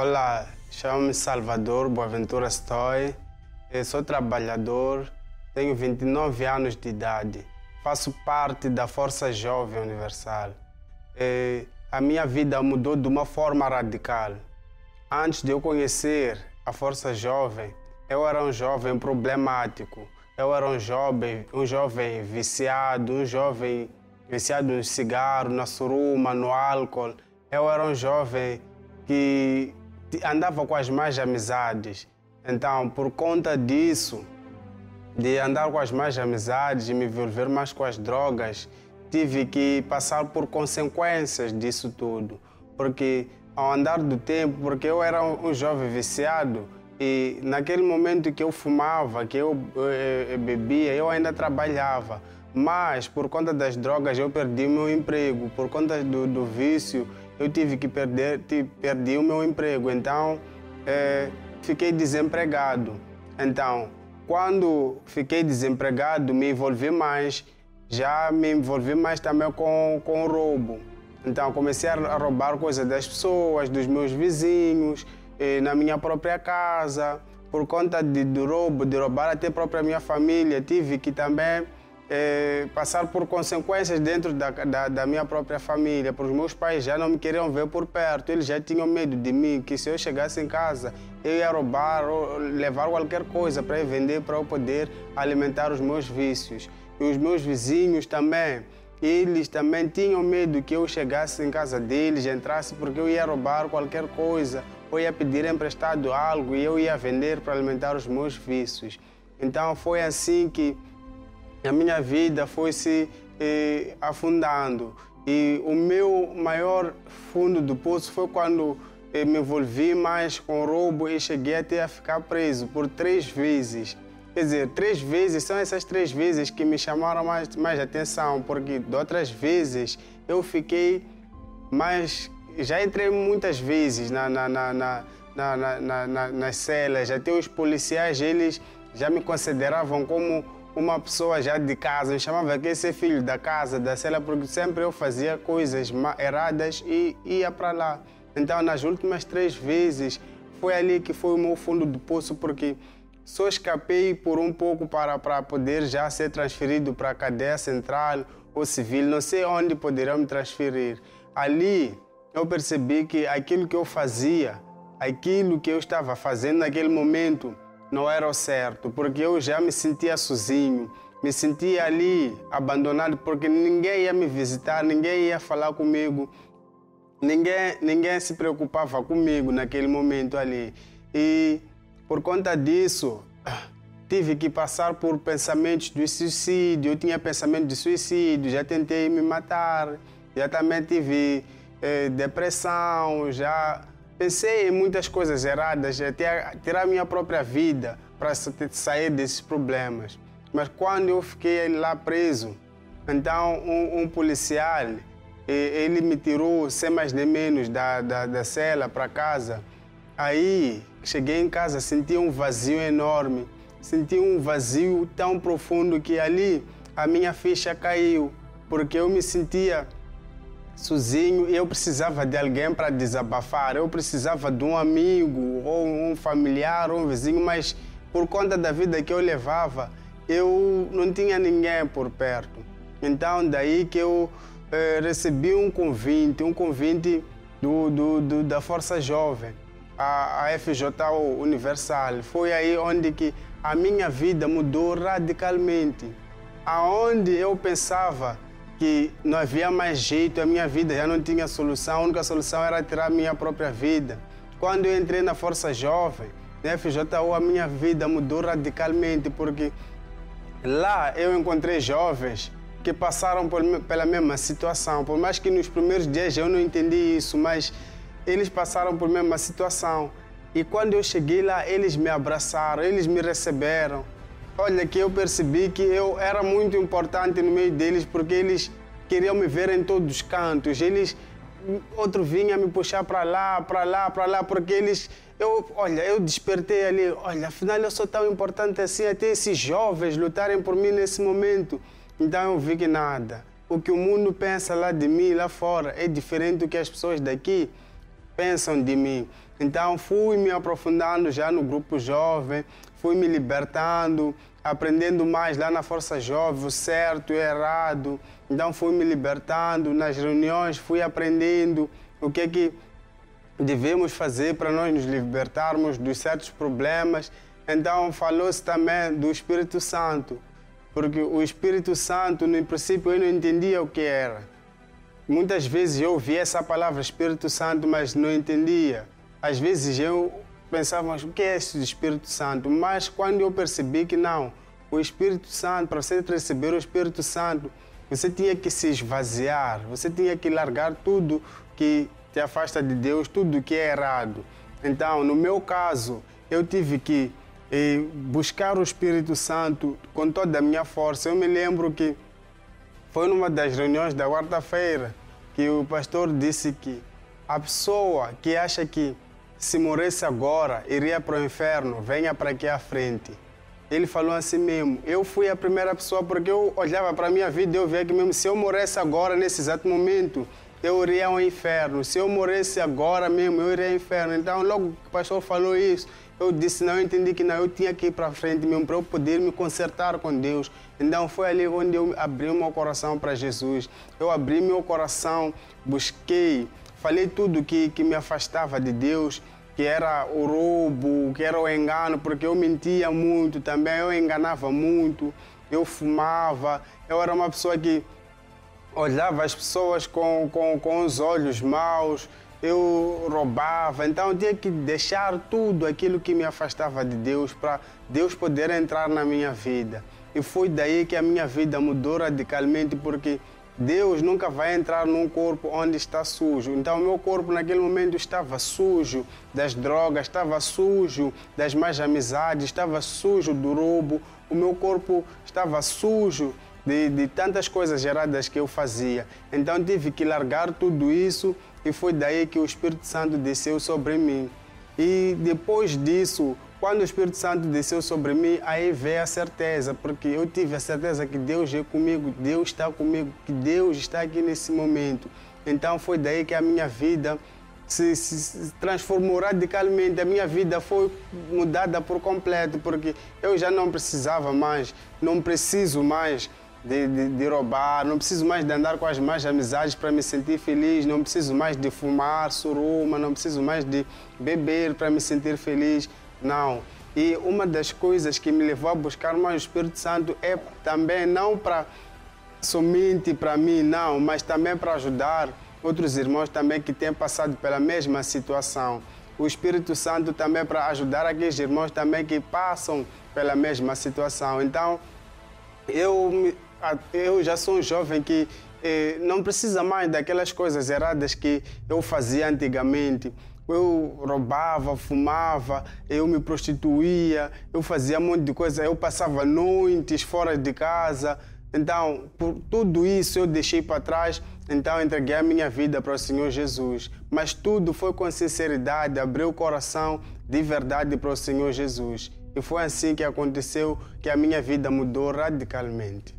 Olá, chamo-me Salvador Boaventura Stoy, sou trabalhador, tenho 29 anos de idade, faço parte da Força Jovem Universal. E a minha vida mudou de uma forma radical. Antes de eu conhecer a Força Jovem, eu era um jovem problemático, eu era um jovem, um jovem viciado, um jovem viciado no cigarro, na suruma, no álcool. Eu era um jovem que andava com as más amizades. Então, por conta disso, de andar com as más amizades e me envolver mais com as drogas, tive que passar por consequências disso tudo. Porque ao andar do tempo, porque eu era um jovem viciado, e naquele momento que eu fumava, que eu, eu, eu bebia, eu ainda trabalhava. Mas por conta das drogas eu perdi meu emprego. Por conta do, do vício eu tive que perder, perdi o meu emprego. Então é, fiquei desempregado. Então quando fiquei desempregado me envolvi mais. Já me envolvi mais também com, com roubo. Então comecei a roubar coisas das pessoas, dos meus vizinhos na minha própria casa, por conta de, de roubo, de roubar até a própria minha família, tive que também eh, passar por consequências dentro da, da, da, minha própria família, porque meus pais já não me queriam ver por perto, eles já tinham medo de mim, que se eu chegasse em casa, eu ia roubar ou levar qualquer coisa para vender para eu poder alimentar os meus vícios. E os meus vizinhos também, eles também tinham medo que eu chegasse em casa deles, entrasse porque eu ia roubar qualquer coisa eu ia pedir emprestado algo e eu ia vender para alimentar os meus vícios. Então foi assim que a minha vida foi se eh, afundando. E o meu maior fundo do poço foi quando eh, me envolvi mais com roubo e cheguei até a ficar preso por três vezes. Quer dizer, três vezes são essas três vezes que me chamaram mais, mais atenção, porque de outras vezes eu fiquei mais já entrei muitas vezes na, na, na, na, na, na, na, nas celas, até os policiais, eles já me consideravam como uma pessoa já de casa, me chamavam que esse filho da casa, da cela, porque sempre eu fazia coisas erradas e ia para lá. Então, nas últimas três vezes, foi ali que foi o meu fundo do poço, porque só escapei por um pouco para, para poder já ser transferido para a cadeia central ou civil, não sei onde poderiam me transferir. Ali, eu percebi que aquilo que eu fazia, aquilo que eu estava fazendo naquele momento, não era o certo, porque eu já me sentia sozinho, me sentia ali abandonado, porque ninguém ia me visitar, ninguém ia falar comigo, ninguém, ninguém se preocupava comigo naquele momento ali. E por conta disso, tive que passar por pensamentos de suicídio. Eu tinha pensamento de suicídio, já tentei me matar, já também tive eh, depressão, já pensei em muitas coisas erradas, até tirar minha própria vida para sair desses problemas. Mas quando eu fiquei lá preso, então um, um policial, ele me tirou sem mais nem menos da, da, da cela para casa. Aí cheguei em casa, senti um vazio enorme, senti um vazio tão profundo que ali a minha ficha caiu, porque eu me sentia sozinho eu precisava de alguém para desabafar. Eu precisava de um amigo ou um familiar ou um vizinho, mas por conta da vida que eu levava, eu não tinha ninguém por perto. Então, daí que eu eh, recebi um convite, um convite do, do, do, da Força Jovem, a, a FJO Universal. Foi aí onde que a minha vida mudou radicalmente. Aonde eu pensava que não havia mais jeito, a minha vida já não tinha solução, a única solução era tirar a minha própria vida. Quando eu entrei na Força Jovem, na FJU, a minha vida mudou radicalmente, porque lá eu encontrei jovens que passaram por, pela mesma situação. Por mais que nos primeiros dias eu não entendi isso, mas eles passaram por mesma situação. E quando eu cheguei lá, eles me abraçaram, eles me receberam. Olha, que eu percebi que eu era muito importante no meio deles porque eles queriam me ver em todos os cantos. Eles, outro vinha me puxar para lá, para lá, para lá, porque eles, eu, olha, eu despertei ali, olha, afinal eu sou tão importante assim, até esses jovens lutarem por mim nesse momento. Então eu vi que nada. O que o mundo pensa lá de mim, lá fora, é diferente do que as pessoas daqui pensam de mim. Então fui me aprofundando já no grupo jovem, fui me libertando, aprendendo mais lá na Força Jovem, o certo e o errado. Então fui me libertando nas reuniões, fui aprendendo o que é que devemos fazer para nós nos libertarmos dos certos problemas. Então falou-se também do Espírito Santo, porque o Espírito Santo, no princípio, eu não entendia o que era. Muitas vezes eu ouvia essa palavra Espírito Santo, mas não entendia. Às vezes eu pensava, o que é esse Espírito Santo? Mas quando eu percebi que não, o Espírito Santo, para você receber o Espírito Santo, você tinha que se esvaziar, você tinha que largar tudo que te afasta de Deus, tudo que é errado. Então, no meu caso, eu tive que eh, buscar o Espírito Santo com toda a minha força. Eu me lembro que foi numa das reuniões da quarta-feira que o pastor disse que a pessoa que acha que se morresse agora iria para o inferno, venha para aqui à frente. Ele falou assim mesmo. Eu fui a primeira pessoa porque eu olhava para a minha vida e eu via que mesmo se eu morresse agora, nesse exato momento, eu iria ao inferno. Se eu morresse agora mesmo, eu iria ao inferno. Então, logo que o pastor falou isso, eu disse, não, eu entendi que não, eu tinha que ir para frente mesmo para eu poder me consertar com Deus. Então, foi ali onde eu abri meu coração para Jesus. Eu abri meu coração, busquei, falei tudo que, que me afastava de Deus que era o roubo, que era o engano, porque eu mentia muito também, eu enganava muito, eu fumava, eu era uma pessoa que olhava as pessoas com, com, com os olhos maus, eu roubava, então eu tinha que deixar tudo aquilo que me afastava de Deus para Deus poder entrar na minha vida. E foi daí que a minha vida mudou radicalmente, porque Deus nunca vai entrar num corpo onde está sujo. Então, o meu corpo naquele momento estava sujo das drogas, estava sujo das más amizades, estava sujo do roubo. O meu corpo estava sujo de, de tantas coisas erradas que eu fazia. Então, tive que largar tudo isso e foi daí que o Espírito Santo desceu sobre mim. E depois disso, quando o Espírito Santo desceu sobre mim, aí veio a certeza, porque eu tive a certeza que Deus é comigo, Deus está comigo, que Deus está aqui nesse momento. Então foi daí que a minha vida se, se, se transformou radicalmente, a minha vida foi mudada por completo, porque eu já não precisava mais, não preciso mais de, de, de, roubar, não preciso mais de andar com as más amizades para me sentir feliz, não preciso mais de fumar suruma, não preciso mais de beber para me sentir feliz. Não. E uma das coisas que me levou a buscar mais o Espírito Santo é também não para somente para mim, não, mas também para ajudar outros irmãos também que têm passado pela mesma situação. O Espírito Santo também para ajudar aqueles irmãos também que passam pela mesma situação. Então, eu, eu já sou um jovem que eh, não precisa mais daquelas coisas erradas que eu fazia antigamente eu roubava, fumava, eu me prostituía, eu fazia um monte de coisa, eu passava noites fora de casa. Então, por tudo isso eu deixei para trás, então entreguei a minha vida para o Senhor Jesus. Mas tudo foi com sinceridade, abri o coração de verdade para o Senhor Jesus. E foi assim que aconteceu que a minha vida mudou radicalmente.